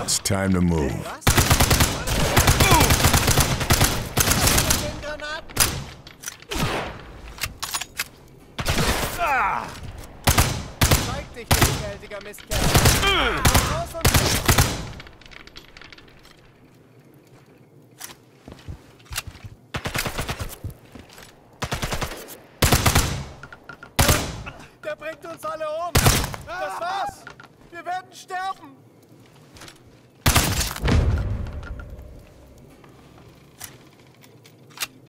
It's time to move. Zeig dich, hinterhältiger Mistkerl. Raus und Der bringt uns alle um. Das war's. Wir werden sterben.